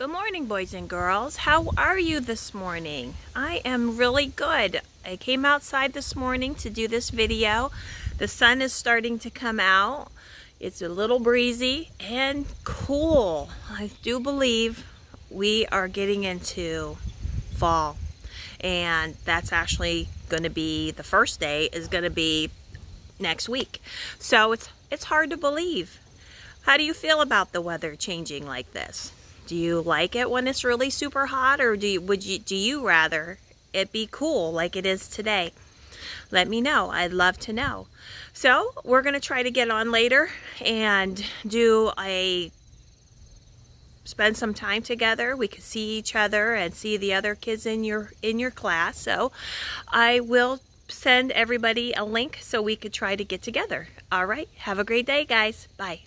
Good morning, boys and girls. How are you this morning? I am really good. I came outside this morning to do this video. The sun is starting to come out. It's a little breezy and cool. I do believe we are getting into fall. And that's actually going to be, the first day is going to be next week. So it's, it's hard to believe. How do you feel about the weather changing like this? Do you like it when it's really super hot or do you, would you do you rather it be cool like it is today? Let me know. I'd love to know. So we're going to try to get on later and do a spend some time together. We could see each other and see the other kids in your in your class. So I will send everybody a link so we could try to get together. All right. Have a great day, guys. Bye.